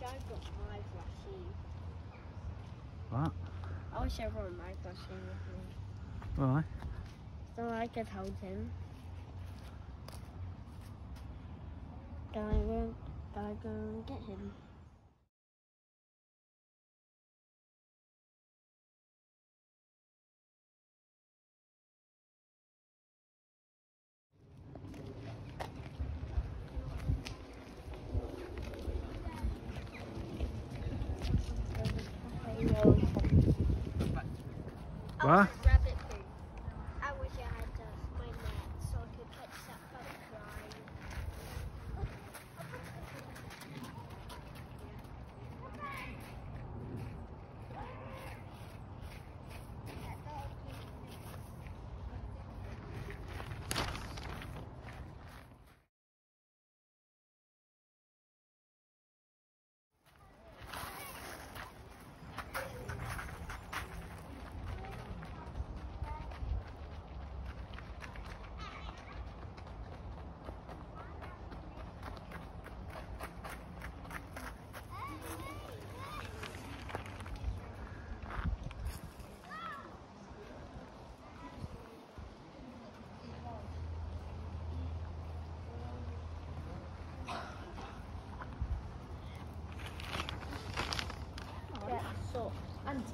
wish I got my plushie. What? I wish I brought my plushie with me. Why? So I could hold him. Can I go, can I go and get him? What?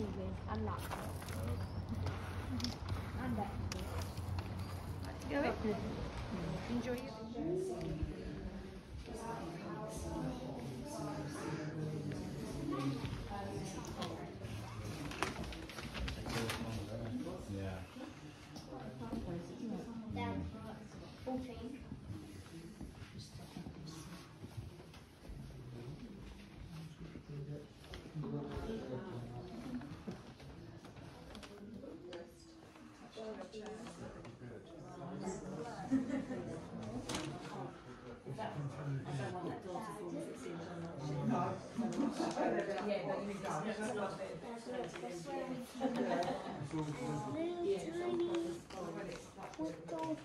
receiving. I'm not. I'm back. Enjoy Yeah.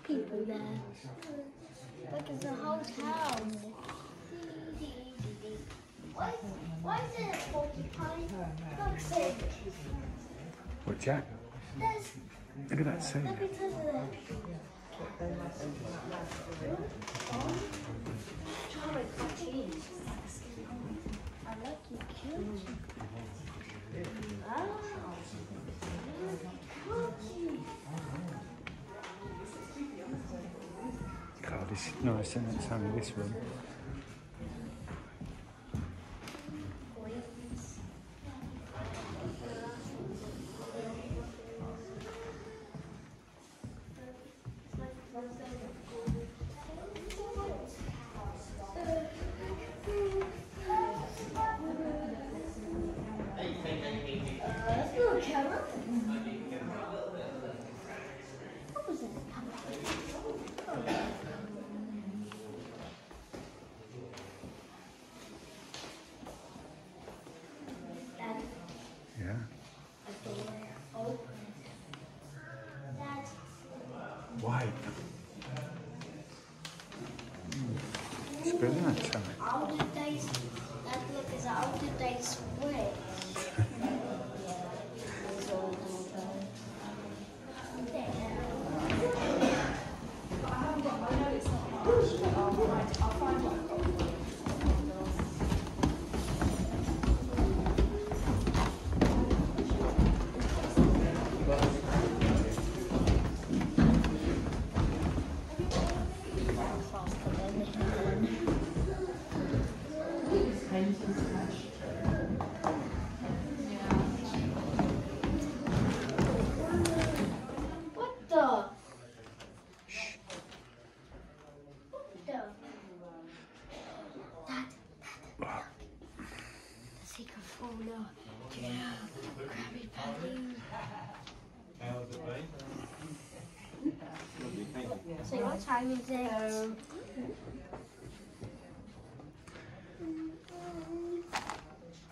People there. A whole town. What, Jack? There's, Look at that scene. Look at that. I like you cute. God, this is nice, it? It's only this room. So what time is it?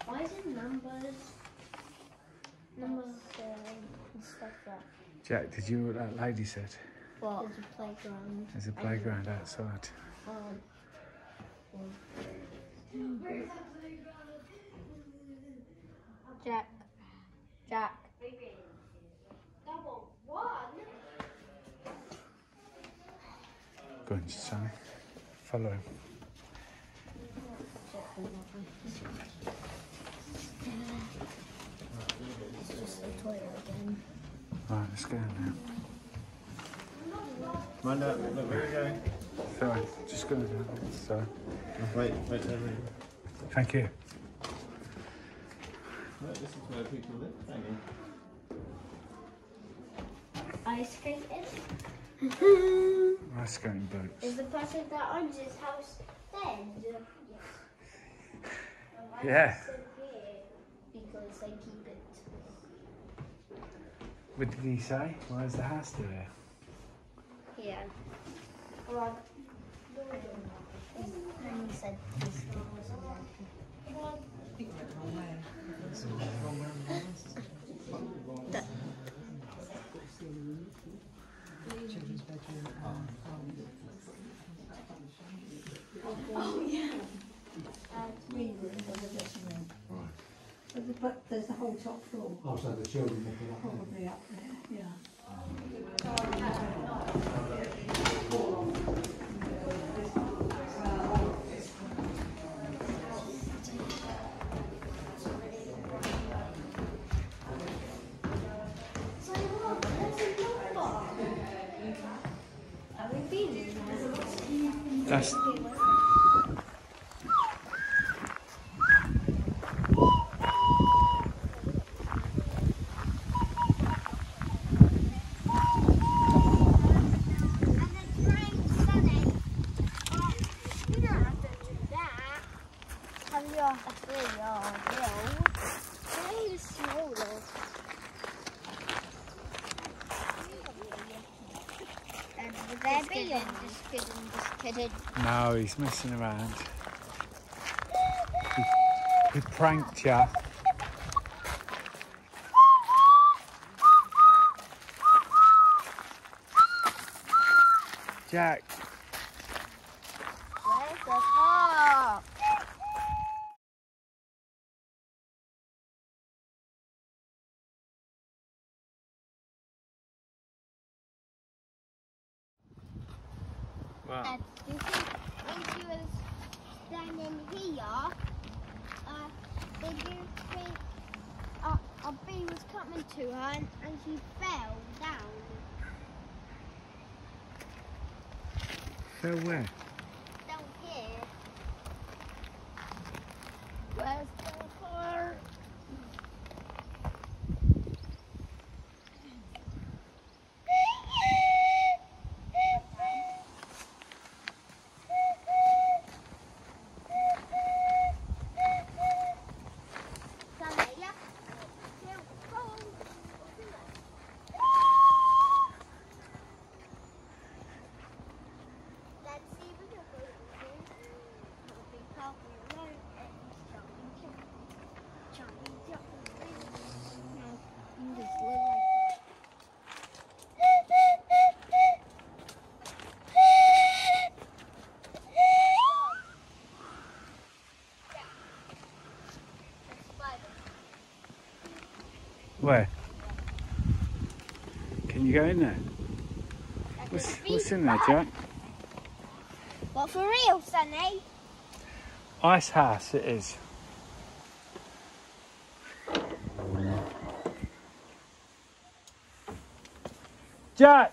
Why is it numbers? Numbers uh, and stuff like Jack, did you hear what that lady said? What? There's a playground. There's a playground outside. Um, Jack. Jack. Toilet again. Right, let's go now. Mind out, look, where are going? Sorry, just go down. Sorry. Wait, wait, wait, wait. Thank you. Look, this is where people live. Hang on. Ice skating. Ice skating boots. Is the person that owns this house dead? Yeah. Because they keep it. What did he say? Why is the house still there? Yeah. Well, and he said this door wasn't working. That- But uh, the, um, but there's the whole top floor, Oh, so the children will be up there. probably up there, yeah. So what? There's a number. Have we been in there? That's And it's rain sunny. Oh, you don't have to do that. Have your three or bill. Rain is smaller. And be on just kidding, just kidding. no, he's messing around. He, he pranked you. Jack, wow. And you see, when she was standing here, uh, you uh, a bee was coming to her and, and she fell down? So where? Down here. Where's the car? Samaya, you go. Let's see if we can go to Happy Coffee Road and Johnny Jump. Johnny Jump. Now, you just live like that. Where? Can you go in there? What's, what's in there, Jack? What for real, Sonny? Ice house it is. Jack!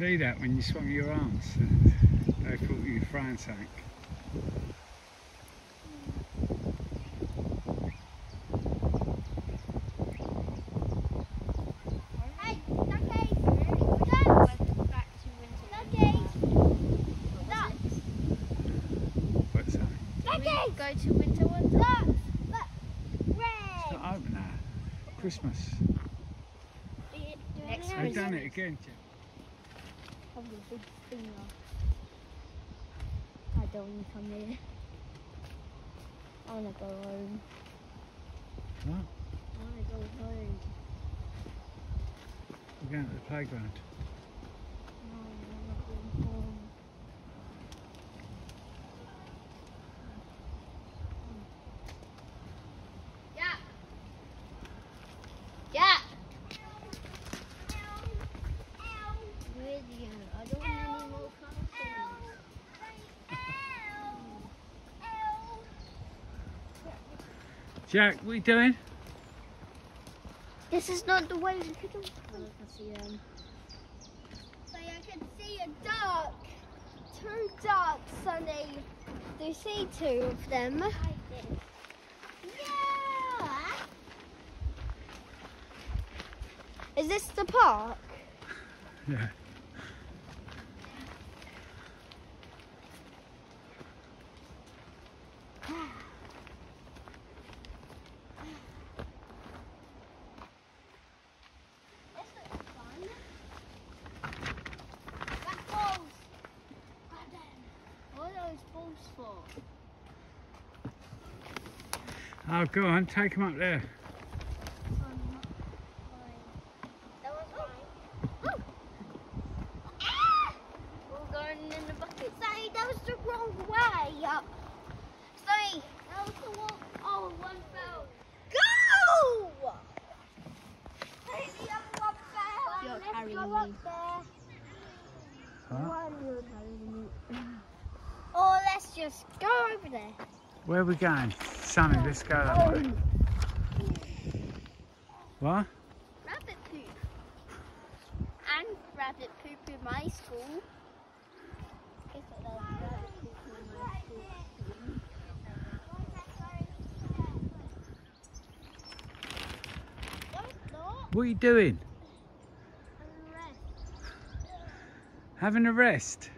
See that when you swung your arms? They thought you were something. Hey, duckies. Ducks. Back to winter. Duckies. Ducks. What's that? Duckies. Go to winter wonder. Ducks. Look. It's Red. not open now. Christmas. Next They've done it again, Jeff. Have a big finger. I don't want to come here. I want to go home. What? I want to go home. We're going to the playground. No, I want to go home. Yeah. Yeah. Video. I don't want any more cartoons. Jack, what are you doing? This is not the way we could have. I can see them. So I can see a duck. Two ducks, Sonny. Do you see two of them? Yeah. Is this the park? Yeah. This looks fun. Got balls. Grab them. What are those balls for? Oh, go on, take them up there. That was mine. We're going in the bucket. Sorry, that was the wrong way. Sorry, that was the wrong. Oh, one fell. Go! Hey, the other one fell. You're carrying me. up there. Huh? You're carrying me. Or let's just go over there. Where are we going? Sonny, let's go that way. What? Rabbit poop. And rabbit poop in my school. What, there's rabbit poop in my school. No, it's not. What are you doing? Having a rest?